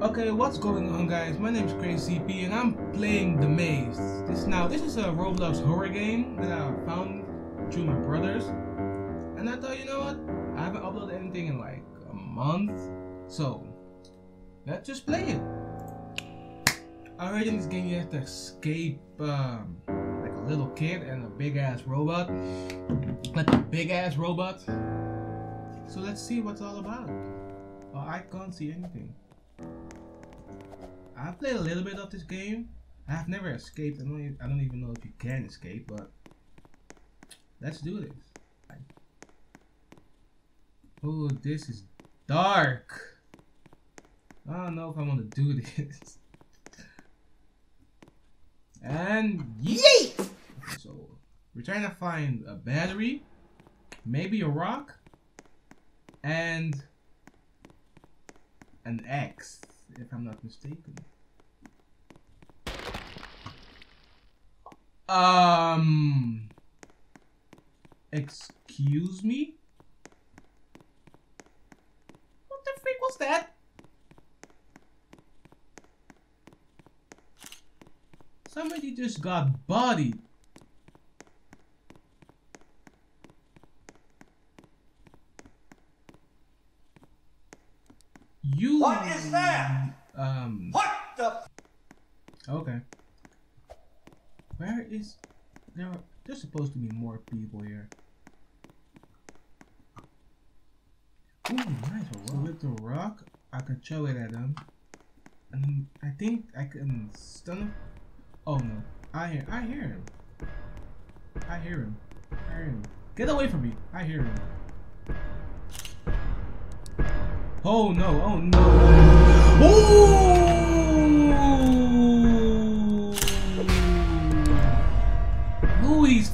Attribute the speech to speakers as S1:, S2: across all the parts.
S1: Okay, what's going on guys? My name is Chrazy CP and I'm playing The Maze. This now this is a Roblox horror game that I found through my brothers. And I thought, you know what? I haven't uploaded anything in like a month. So let's just play it. I heard in this game you have to escape um, like a little kid and a big ass robot. Like a big ass robot. So let's see what's all about. Oh, I can't see anything. I've played a little bit of this game. I've never escaped. I don't, even, I don't even know if you can escape, but let's do this. Oh, this is dark. I don't know if I want to do this. And yay! So we're trying to find a battery, maybe a rock, and an axe, if I'm not mistaken. Um, excuse me? What the freak was that? Somebody just got bodied. You.
S2: What is that?
S1: Um.
S2: What the?
S1: Okay. Where is there? Are, there's supposed to be more people here. Ooh, nice. So with the rock, I can throw it at him, and I think I can stun him. Oh no! I hear, I hear him. I hear him. I hear him. Get away from me! I hear him. Oh no! Oh no! Ooh!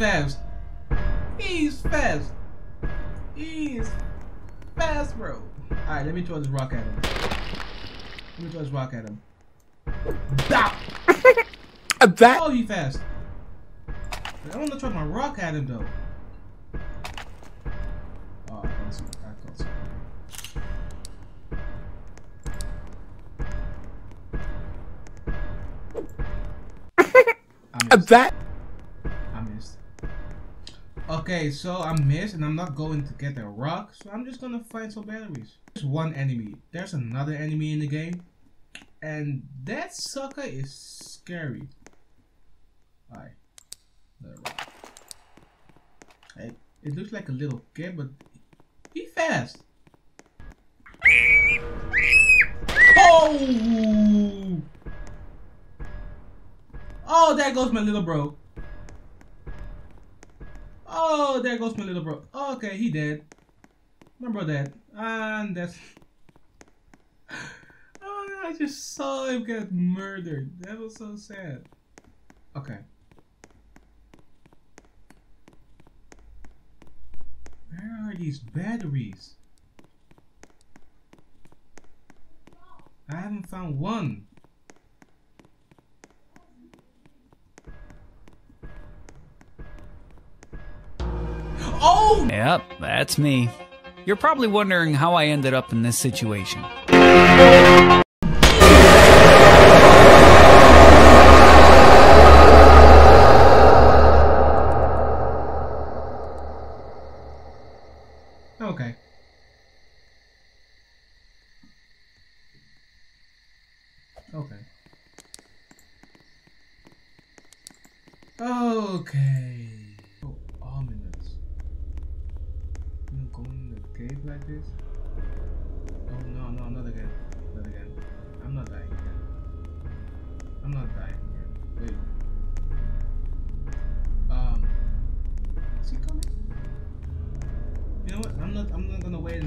S1: Fast. He's fast. He's fast, bro. Alright, let me throw this rock at him. Let me throw this rock at him. Bop!
S3: That
S1: Oh, he fast. I want to throw my rock at him, though. Oh, I can't. I can't see. I missed.
S3: that.
S1: Okay, so I missed, and I'm not going to get a rock, so I'm just gonna find some batteries. There's one enemy. There's another enemy in the game, and that sucker is scary. Alright. Hey, it looks like a little kid, but be fast. Oh! Oh, there goes my little bro. Oh, there goes my little bro. Okay, he dead. My bro dead. And that's... Oh, I just saw him get murdered. That was so sad. Okay. Where are these batteries? I haven't found one.
S4: Yep, that's me. You're probably wondering how I ended up in this situation.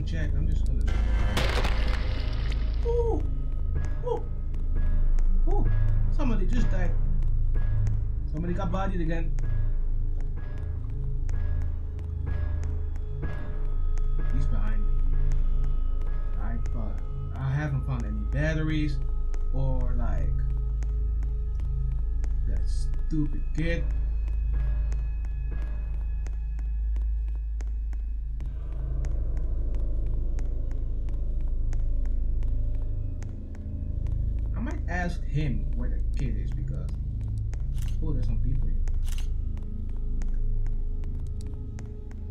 S1: Check. I'm just gonna. Ooh, ooh, ooh! Somebody just died. Somebody got bodied again. He's behind me. I but I haven't found any batteries or like that stupid kid. Him where the kid is because oh, there's some people here.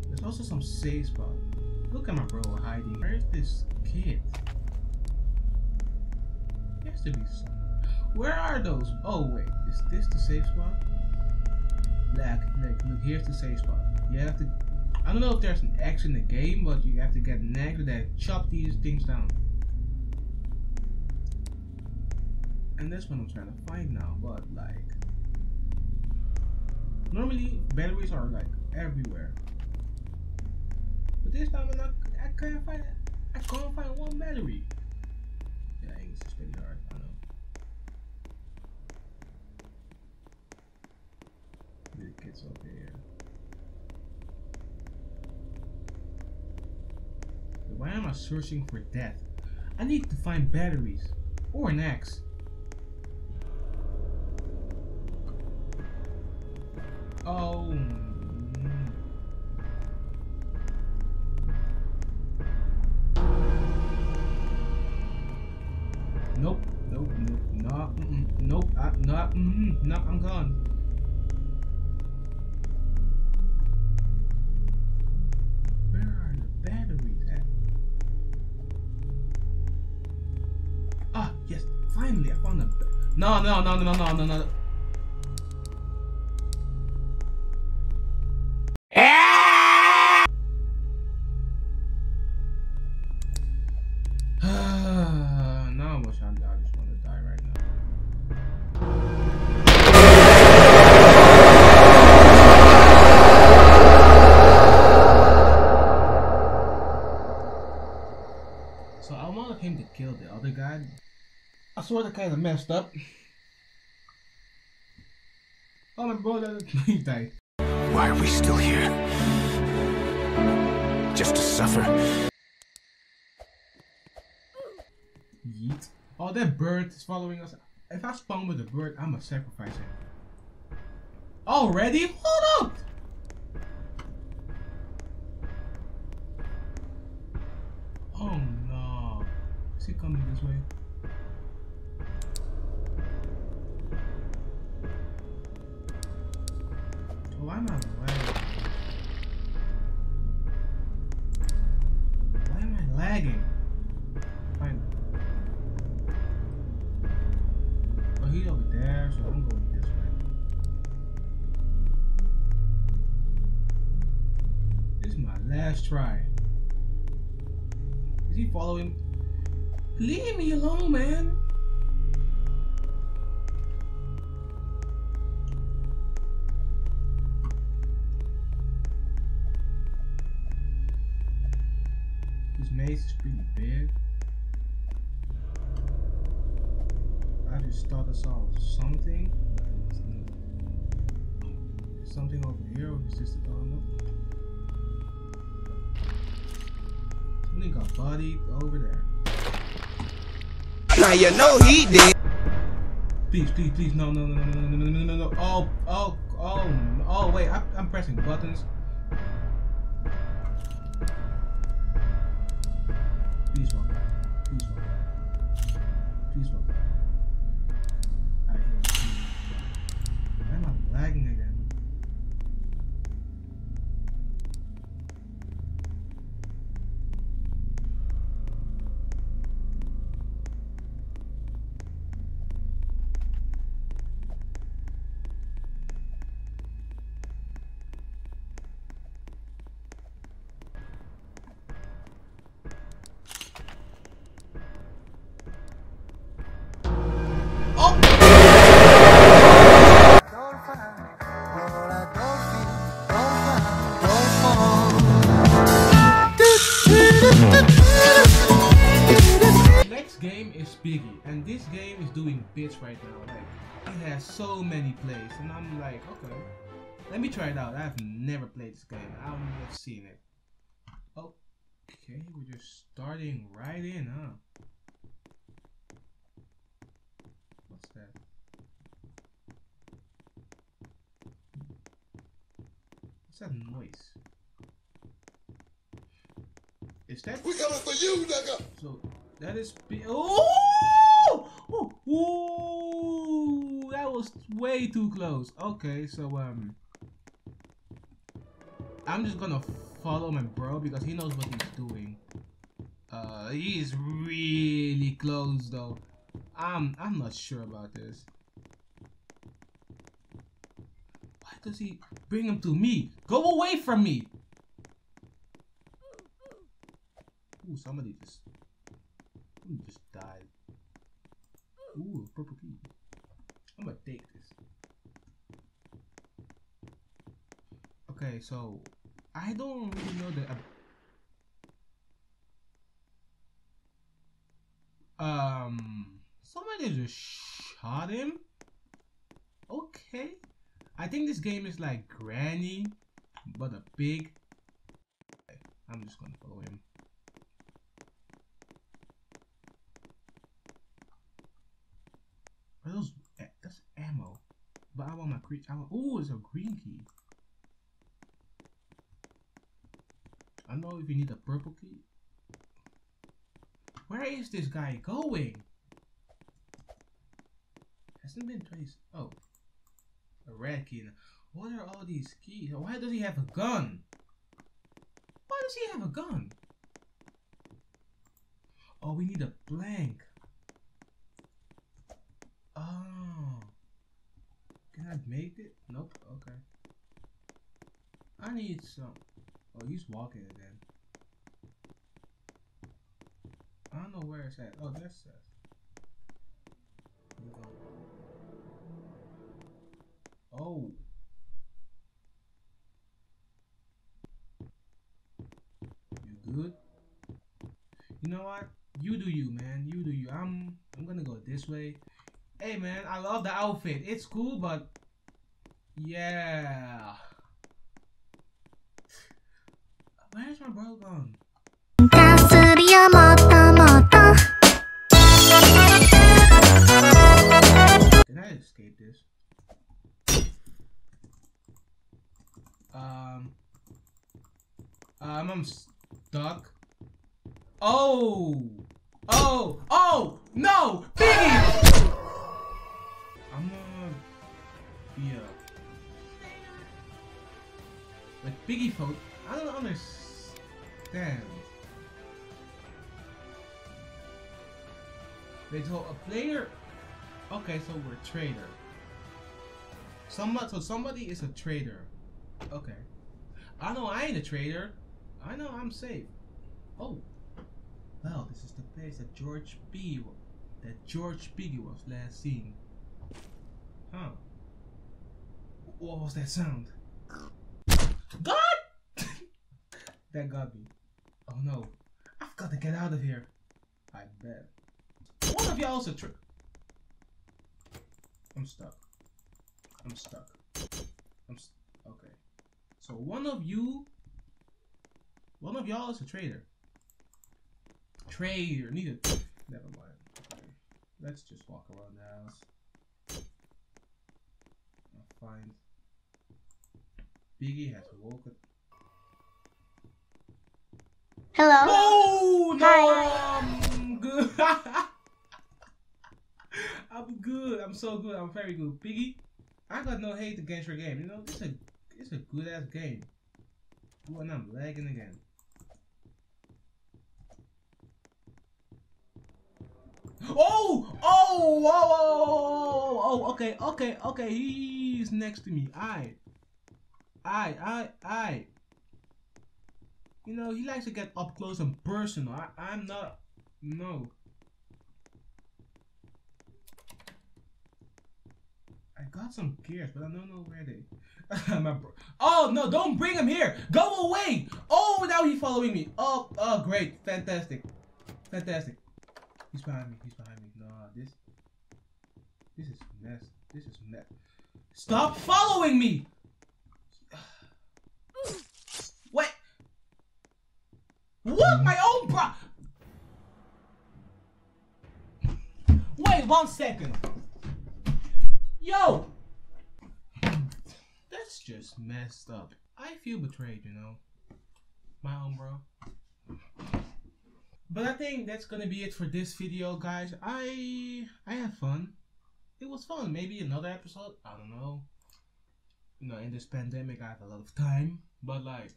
S1: There's also some safe spot. Look at my bro hiding. Where's this kid? There has to be some. Where are those? Oh wait, is this the safe spot? Look, look, look. Here's the safe spot. You have to. I don't know if there's an axe in the game, but you have to get an axe that chop these things down. And that's what I'm trying to find now. But like, normally batteries are like everywhere. But this time I'm not, I can't find I can't find one battery. Yeah, English is pretty hard. I know. The kids over here. Why am I searching for death? I need to find batteries or an axe. Nope, nope, nope, nah, mm -mm, nope, I, nah, mm -mm, nah, I'm gone. Where are the batteries at? Ah, yes, finally, I found them. No, no, no, no, no, no, no. now messed up. My brother, he.
S3: Why are we still here? Just to suffer?
S1: Yeet. Oh, that bird is following us. If I spawn with a bird, I'm gonna sacrifice it. Already? Hold up! Lagging? Fine. Oh, he's over there, so I'm going this way. This is my last try. Is he following? Leave me alone, man. Maze is pretty big. I just thought I saw something. but it's not. There's something over here, or is this oh no. Somebody got bodied over there.
S3: Now you know he did.
S1: Please, please, please, no, no, no, no, no, no, no, no, no, no. Oh, oh, oh, oh, wait, I, I'm pressing buttons. Right now. Like, it has so many plays, and I'm like, okay, let me try it out. I've never played this game. I've never seen it. Okay, we're just starting right in, huh? What's that? What's that noise? Is that?
S2: We coming for you, nigga.
S1: So that is. Be- oh! Oh! way too close. Okay, so um, I'm just gonna follow my bro because he knows what he's doing. Uh, he's really close though. I'm I'm not sure about this. Why does he bring him to me? Go away from me! Ooh, somebody just somebody just died. Ooh, purple key. I'm gonna take this. Okay, so I don't really know the. Um, somebody just shot him. Okay, I think this game is like Granny, but a pig. I'm just gonna follow him. Are those? eh, That's ammo. But I want my creature. I want. Oh, it's a green key. I know if you need a purple key. Where is this guy going? Hasn't been traced. Oh, a red key. What are all these keys? Why does he have a gun? Why does he have a gun? Oh, we need a blank. Oh. Can I make it? Nope. Okay. I need some. Oh, he's walking again. I don't know where it's at. Oh, that's. Here. Oh. You good? You know what? You do you, man. You do you. I'm I'm gonna go this way. Hey man, I love the outfit. It's cool, but yeah. Where's my bro gone? Did I escape this? Um, um, I'm stuck. Oh, oh, oh, no, Piggy! I'm gonna be a like Piggy folk. I don't understand. They so a player Okay, so we're a trader. Somebody, so somebody is a trader. Okay. I know I ain't a trader. I know I'm safe. Oh. Well, this is the place that George B. That George Piggy was last seen. Huh. What was that sound? God! that got me. Oh no. I've got to get out of here. I bet. One of y'all's a trick. I'm stuck. I'm stuck. I'm st okay. So one of you, one of y'all is a traitor. Traitor. a. Never mind. Okay. Let's just walk around the house. I'll find. Piggy has woken.
S2: Hello
S1: Oh no!
S2: Hi.
S1: I'm good. I'm good. I'm so good. I'm very good. Piggy, I got no hate against your game. You know, it's a it's a good ass game. Ooh, and I'm lagging again. Oh! Oh! Whoa! Oh! Oh! Okay! Okay! Okay! He's next to me. I. I. I. I. You know, he likes to get up close and personal. I, I'm not. No. I got some gears, but I don't know where they. Oh no! Don't bring him here. Go away. Oh, now he's following me. Oh, oh, great, fantastic, fantastic. He's behind me. He's behind me. No, this. This is mess. This is mess. Stop following me. What? What? My own bro. Wait one second. Yo! That's just messed up. I feel betrayed, you know. My own bro. But I think that's gonna be it for this video, guys. I I had fun. it was fun. Maybe another episode. I don't know. You know, in this pandemic, I have a lot of time. But like,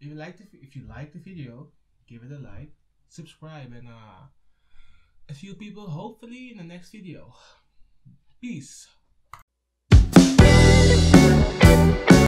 S1: if you like the if you like the video, give it a like, subscribe, and uh, a few people hopefully in the next video. Peace.